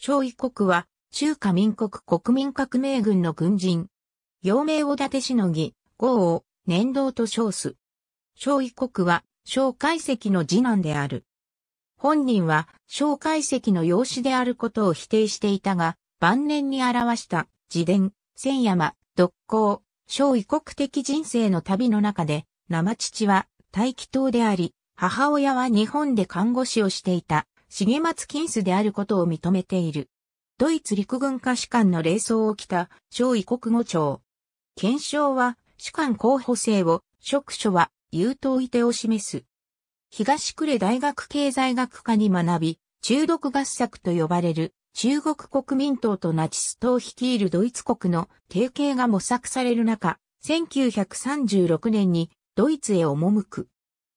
小異国は中華民国国民革命軍の軍人。幼名を伊達しのぎ、号を年道と称す。小異国は小海石の次男である。本人は小海石の養子であることを否定していたが、晩年に表した自伝、千山、独行、小異国的人生の旅の中で、生父は大気島であり、母親は日本で看護師をしていた、重松金スであることを認めている。ドイツ陸軍下士官の霊装を着た、小異国語長。検証は、士官候補生を、職所は、優等いてを示す。東呉大学経済学科に学び、中毒合作と呼ばれる中国国民党とナチス党を率いるドイツ国の提携が模索される中、1936年にドイツへ赴く。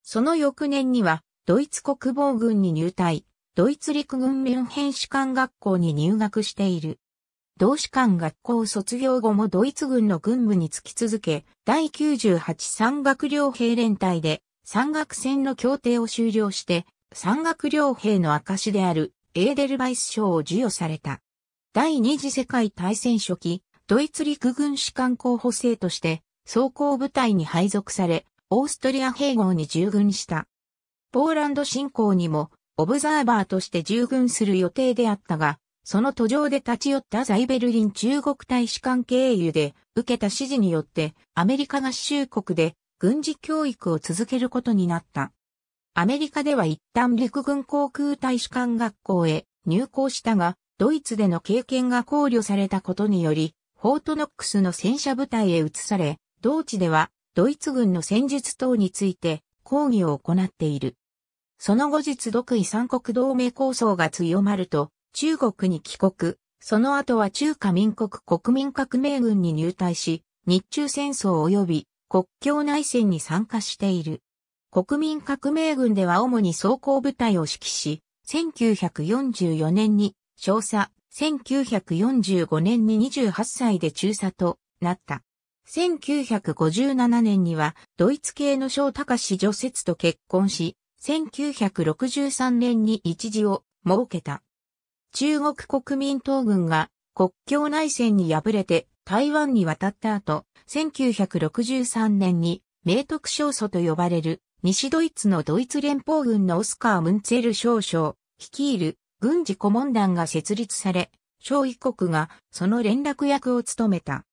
その翌年にはドイツ国防軍に入隊、ドイツ陸軍ミュンヘン士官学校に入学している。同士官学校卒業後もドイツ軍の軍務につき続け、第98山岳両兵連隊で山岳戦の協定を終了して、山岳両兵の証であるエーデルバイス賞を授与された。第二次世界大戦初期、ドイツ陸軍士官候補生として、装甲部隊に配属され、オーストリア併合に従軍した。ポーランド侵攻にも、オブザーバーとして従軍する予定であったが、その途上で立ち寄ったザイベルリン中国大使館経由で受けた指示によってアメリカ合衆国で軍事教育を続けることになった。アメリカでは一旦陸軍航空大使館学校へ入校したが、ドイツでの経験が考慮されたことにより、フォートノックスの戦車部隊へ移され、同地ではドイツ軍の戦術等について講義を行っている。その後日独位三国同盟構想が強まると、中国に帰国、その後は中華民国国民革命軍に入隊し、日中戦争及び国境内戦に参加している。国民革命軍では主に装甲部隊を指揮し、1944年に少佐、1945年に28歳で中佐となった。1957年にはドイツ系の小高氏女説と結婚し、1963年に一時を設けた。中国国民党軍が国境内戦に敗れて台湾に渡った後、1963年に明徳少祖と呼ばれる西ドイツのドイツ連邦軍のオスカー・ムンツェル少将、率いる軍事顧問団が設立され、小異国がその連絡役を務めた。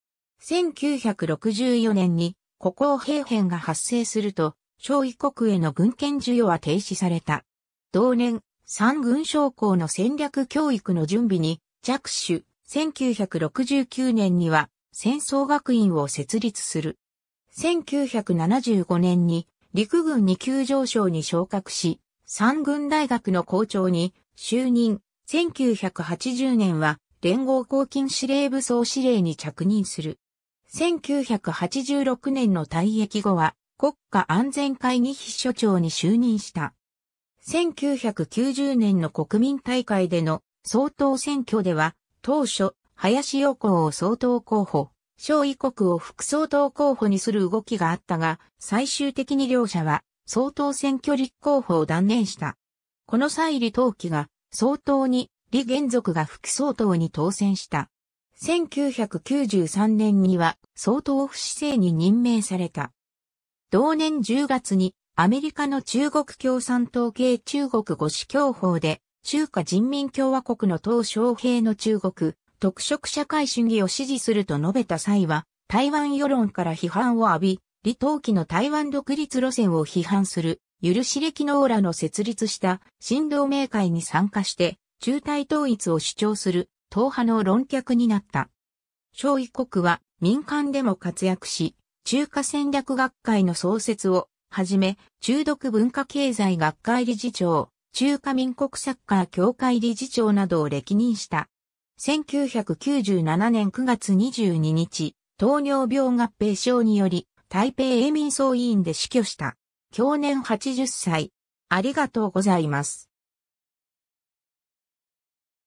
1964年に国王兵変が発生すると、小異国への軍権授与は停止された。同年、三軍将校の戦略教育の準備に着手、1969年には戦争学院を設立する。1975年に陸軍二級上昇に昇格し、三軍大学の校長に就任。1980年は連合公金司令部総司令に着任する。1986年の退役後は国家安全会議秘書長に就任した。1990年の国民大会での総統選挙では当初、林洋子を総統候補、小異国を副総統候補にする動きがあったが、最終的に両者は総統選挙立候補を断念した。この際李登輝が総統に李元族が副総統に当選した。1993年には総統不死生に任命された。同年10月にアメリカの中国共産党系中国五子教法で中華人民共和国の党小平の中国特色社会主義を支持すると述べた際は、台湾世論から批判を浴び、李登輝の台湾独立路線を批判する、許し歴のオーラの設立した新同盟会に参加して、中台統一を主張する党派の論客になった。小異国は民間でも活躍し、中華戦略学会の創設をはじめ、中独文化経済学会理事長、中華民国サッカー協会理事長などを歴任した。1997年9月22日、糖尿病合併症により、台北永民総委員で死去した。去年80歳。ありがとうございます。